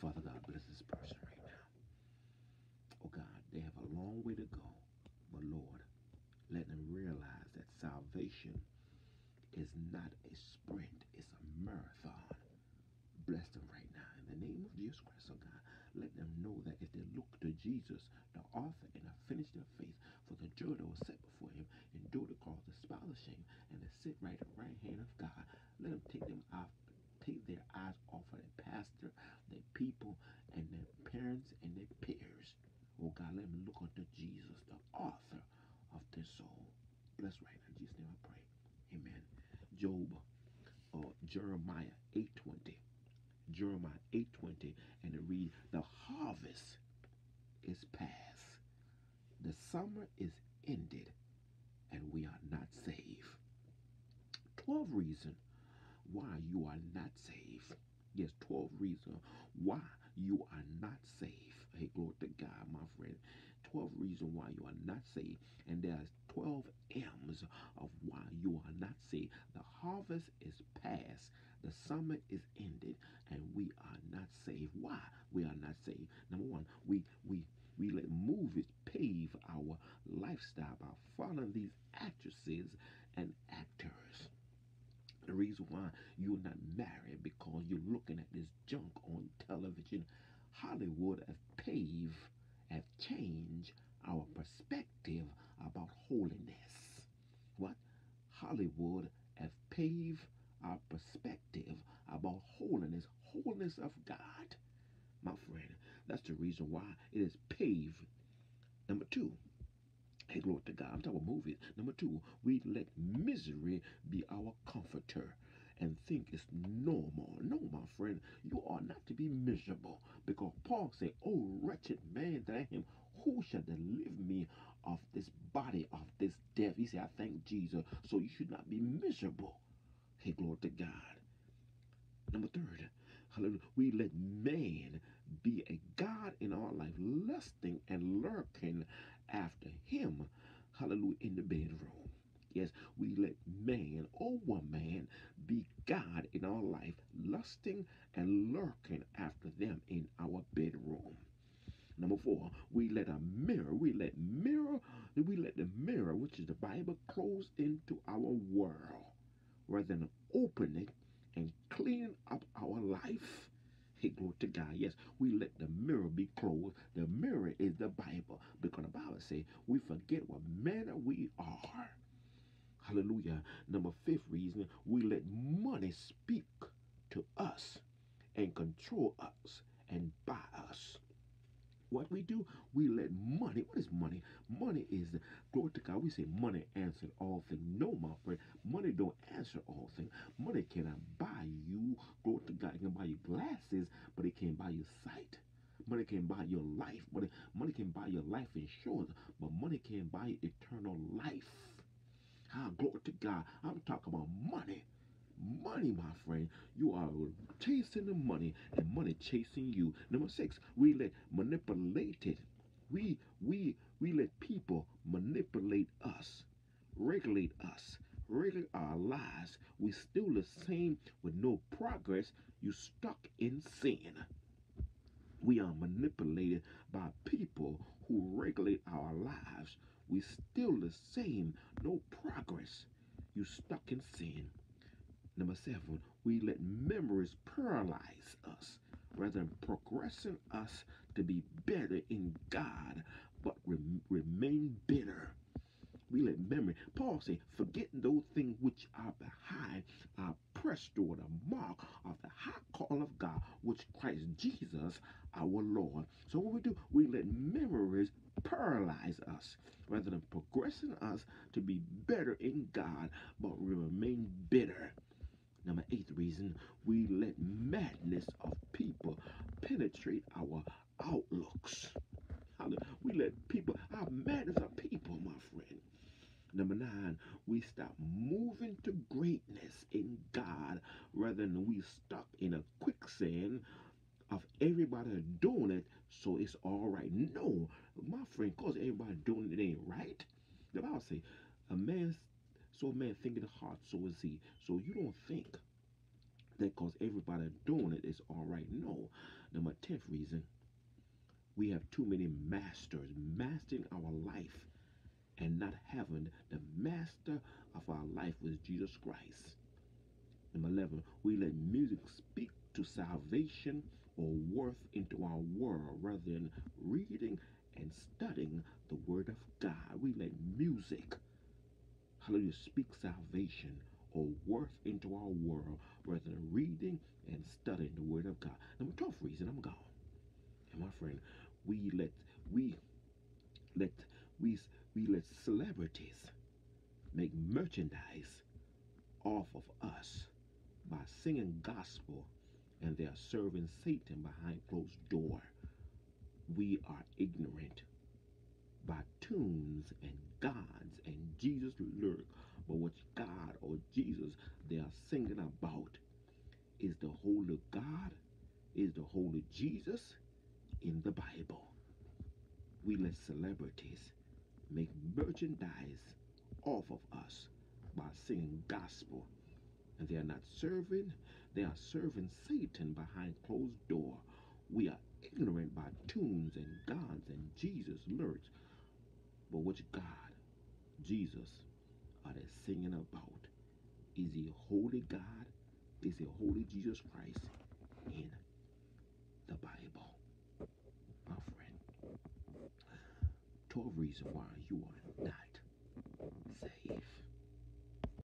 Father God, bless this person right now. Oh God, they have a long way to go. But Lord, let them realize that salvation is not a sprint, it's a marathon. Bless them right now in the name of Jesus Christ, oh God. Let them know that if they look to Jesus, the author and the finisher of faith, for the joy that was set before him, endure the cross, the spoil of shame, and to sit right at the right hand of God. Let them take them off, take their eyes off of their pastor, their people, and their parents and their peers. Oh God, let me look unto Jesus, the author of their soul. Bless right now. In Jesus' name I pray. Amen. Job or uh, Jeremiah 820. Jeremiah 8:20 and it reads, "The harvest is past, the summer is ended, and we are not saved." Twelve reasons why you are not saved. Yes, 12 reasons why you are not saved. Hey, glory to God, my friend. 12 reasons why you are not saved. And there's 12 M's of why you are not saved. The harvest is past, the summer is ended, and we are not saved. Why we are not saved? Number one, we we we let movies pave our lifestyle by following these actresses and actors. The reason why you're not married because you're looking at this junk on television. Hollywood have paved, have changed our perspective about holiness. What? Hollywood have paved our perspective about holiness, holiness of God. My friend, that's the reason why it is paved. Number two, Hey, glory to God. I'm talking about movies. Number two, we let misery be our comforter and think it's normal. No, my friend, you are not to be miserable because Paul said, Oh, wretched man that I am, who shall deliver me of this body, of this death? He said, I thank Jesus. So you should not be miserable. Hey, glory to God. Number third, hallelujah, we let man be a God in our life, lusting and lurking after him, hallelujah, in the bedroom. Yes, we let man or woman be God in our life, lusting and lurking after them in our bedroom. Number four, we let a mirror, we let mirror, we let the mirror, which is the Bible, close into our world rather than open it and clean up our life. To God. Yes, we let the mirror be closed. The mirror is the Bible because the Bible says we forget what manner we are. Hallelujah. Number fifth reason, we let money speak to us and control us and buy us. What we do, we let money. What is money? Money is glory to God. We say money answers all things. No, my friend, money don't answer all things. Money cannot buy you. Glory to God. It can buy you glasses, but it can't buy you sight. Money can buy your life. Money, money can buy your life insurance, but money can't buy eternal life. Ah, glory to God. I'm talking about money money, my friend. You are chasing the money and money chasing you. Number six, we let manipulated. We we we let people manipulate us, regulate us, regulate our lives. We still the same with no progress. You stuck in sin. We are manipulated by people who regulate our lives. We still the same, no progress. You stuck in sin. Number seven, we let memories paralyze us rather than progressing us to be better in God, but remain bitter. We let memory, Paul said, forgetting those things which are behind, are pressed toward the mark of the high call of God, which Christ Jesus our Lord. So what we do, we let memories paralyze us rather than progressing us to be better in God, but we remain bitter. Number eighth reason, we let madness of people penetrate our outlooks. We let people, our madness of people, my friend. Number nine, we stop moving to greatness in God rather than we stuck in a quicksand of everybody doing it, so it's all right. No, my friend, cause everybody doing it ain't right. The Bible say, a man so man think in the heart, so is he. So you don't think that because everybody doing it is all right. No. Number tenth reason, we have too many masters mastering our life and not having the master of our life was Jesus Christ. Number 11, we let music speak to salvation or worth into our world rather than reading and studying the Word of God. We let music, hallelujah, speak salvation or worth into our world rather than reading and studying the Word of God. Number 12 reason, I'm gone. And my friend, we let, we let, we, we let celebrities make merchandise off of us by singing gospel and they are serving Satan behind closed door. We are ignorant tunes and gods and Jesus lyric, but what God or Jesus they are singing about is the Holy God, is the Holy Jesus in the Bible. We let celebrities make merchandise off of us by singing gospel. And they are not serving, they are serving Satan behind closed door. We are ignorant by tunes and gods and Jesus lyrics. But which God, Jesus, are they singing about? Is a holy God? Is a holy Jesus Christ in the Bible? My friend, 12 reasons why you are not saved.